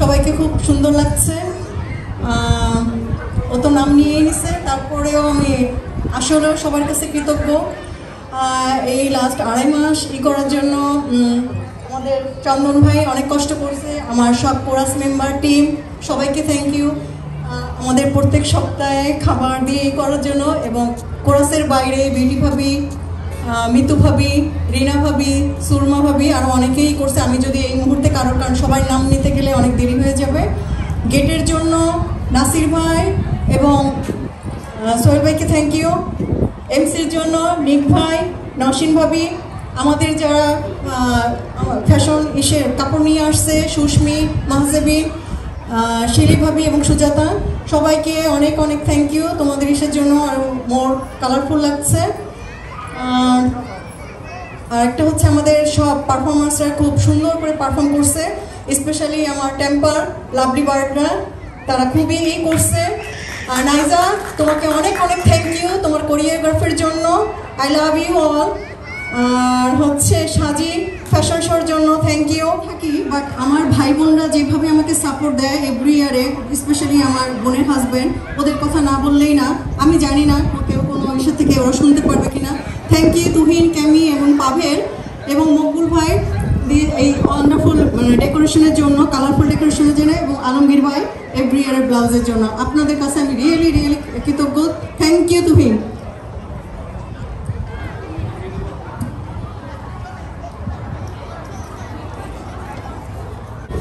সবাইকে খুব সুন্দর লাগছে। ও তো নাম নিয়েই নিছে, তারপরেও আমি আসলেও সবার কাছে কৃতজ্ঞ। এই লাস্ট আড়াই মাস ই করার জন্য আমাদের চন্দন ভাই অনেক কষ্ট করছে, আমার সব কোরাস মেম্বার টিম সবাইকে থ্যাংক ইউ আমাদের প্রত্যেক সপ্তাহে খাবার দিয়ে করার জন্য এবং কোরাসের বাইরে বিউটি ভাবি মিতু ভাবি, রিনা ভাবি, সুরমা ভাবি আরও অনেকেই করছে। আমি যদি এই মুহূর্তে কারোর কারণ সবাই নাম নিতে অনেক দেরি হয়ে যাবে। গেটের জন্য নাসির ভাই এবং সোহেল ভাইকে থ্যাংক ইউ এমসির জন্য নিক ভাই নসীন ভাবি, আমাদের যারা ফ্যাশন ইসে কাপড় নিয়ে আসছে, সুস্মি, মাহজেবি শিলি ভাবি এবং সুজাতা, সবাইকে অনেক অনেক থ্যাংক ইউ তোমাদের ইসের জন্য আরও মোর কালারফুল লাগছে। আর একটা হচ্ছে আমাদের সব পারফরমার্সরা খুব সুন্দর করে পারফর্ম করছে। স্পেশালি আমার টেম্পার লাভলি বার্ডরা তারা খুবই এই করছে। আর নাইজা, তোমাকে অনেক অনেক থ্যাংক ইউ তোমার কোরিওগ্রাফির জন্য। আই লাভ ইউ অল আর হচ্ছে সাজি ফ্যাশন শোর জন্য থ্যাংক ইউ থাকি বাট আমার ভাই বোনরা যেভাবে আমাকে সাপোর্ট দেয় এভরি ইয়ারে স্পেশালি আমার বোনের হাজব্যান্ড ওদের কথা না বললেই না। আমি জানি না কেউ কোনো ইসের থেকে ওরা শুনতে পারবে কিনা। থ্যাংক ইউ তুহিন, ক্যামি এবং পাভের এবং মকবুল ভাই। দিয়ে এই ওয়ান্ডারফুল মানে ডেকোরেশনের জন্য কালারফুল ডেকোরেশনের জন্য এবং আলমগীর ভাই এভরি ইয়ারের ব্লাউজের জন্য। আপনাদের কাছে আমি রিয়েলি রিয়েলি কৃতজ্ঞ। Thank you Tuhin.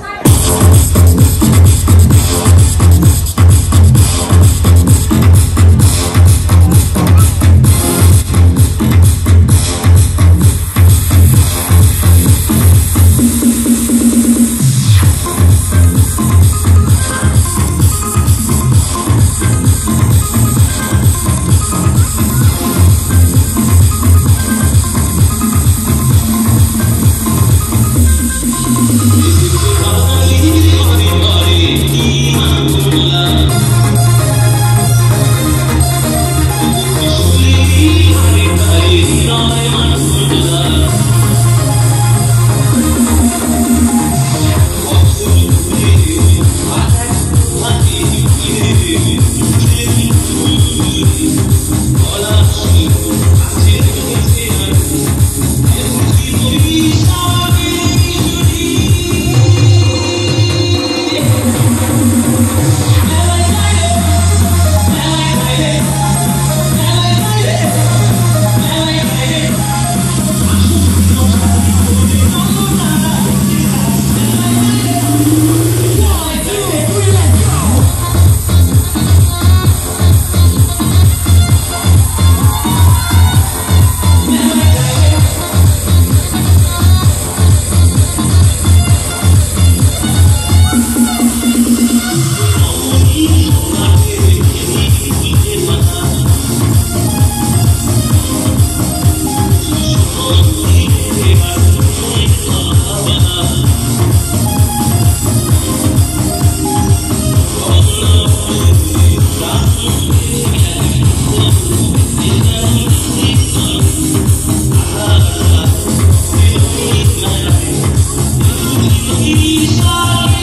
Thank Krishna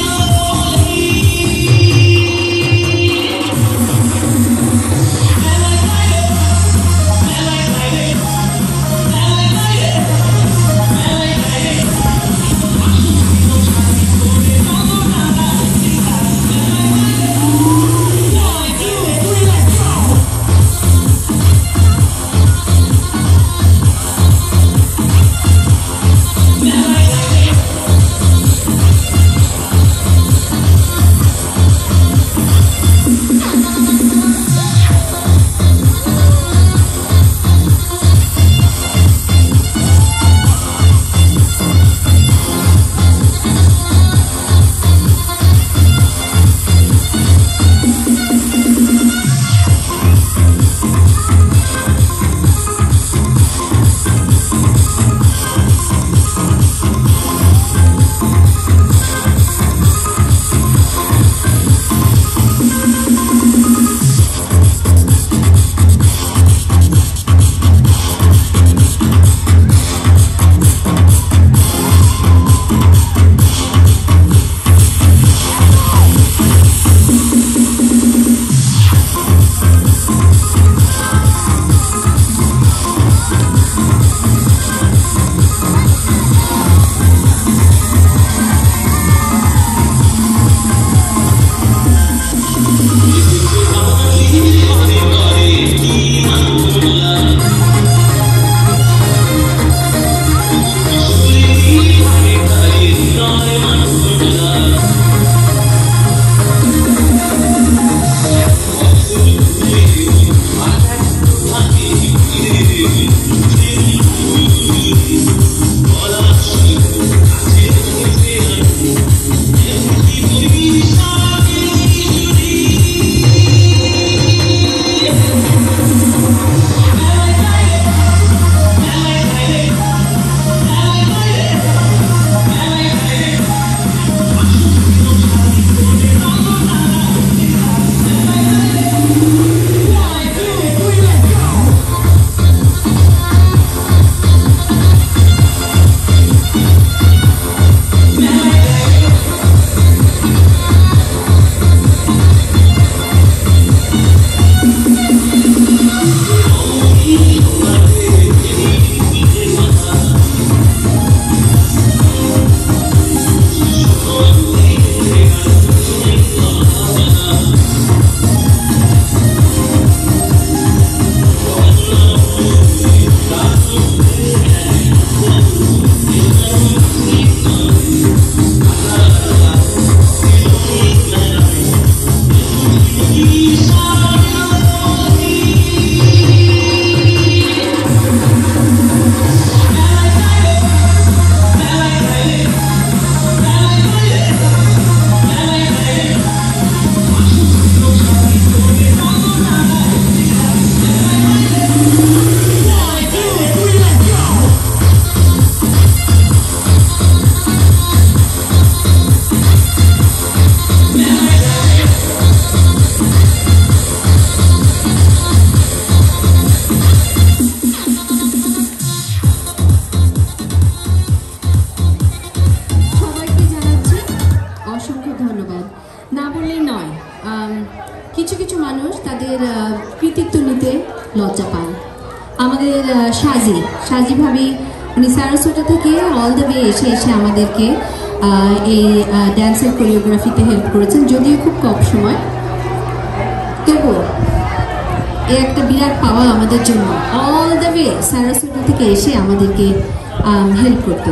লজ্জা পান আমাদের সাজি সাজি ভাবি, উনি সারসোটা থেকে অল দ্য ওয়ে এসে এসে আমাদেরকে এই ড্যান্সের কোরিওগ্রাফিতে হেল্প করেছেন, যদিও খুব কম সময়। তবুও, এ একটা বিরাট পাওয়া আমাদের জন্য। অল দ্য ওয়ে সারসোটা থেকে এসে আমাদেরকে হেল্প করতে।